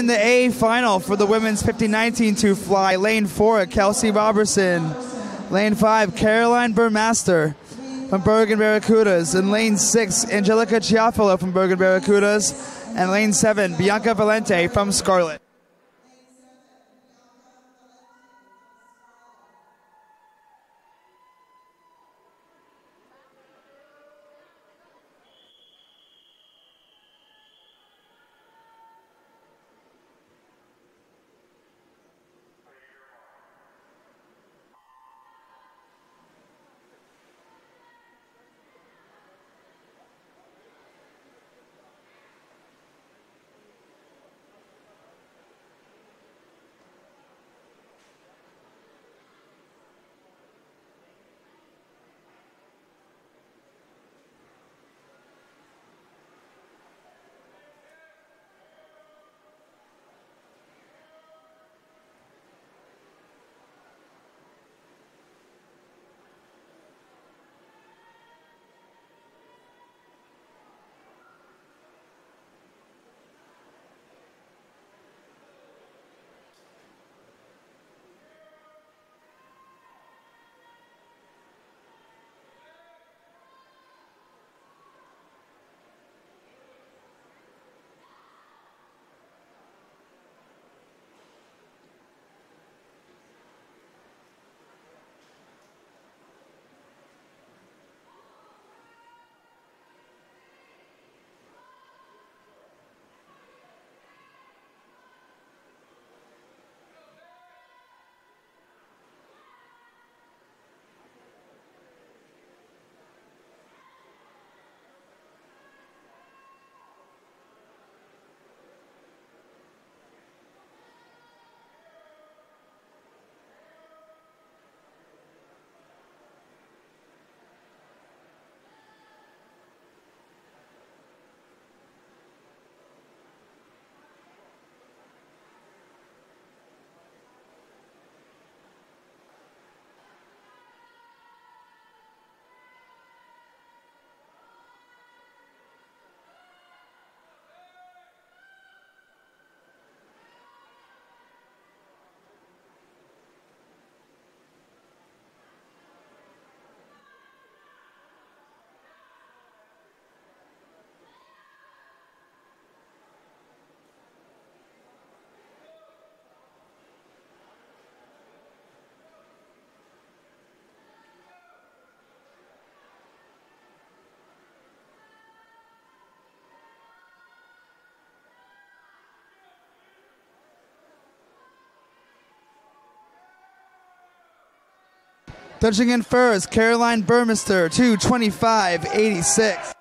in the A final for the women's 5019 to fly. Lane 4, Kelsey Robertson. Lane 5, Caroline Burmaster from Bergen Barracudas. In lane 6, Angelica Chiafalo from Bergen Barracudas. And lane 7, Bianca Valente from Scarlet. Touching in first, Caroline Burmester, 225.86.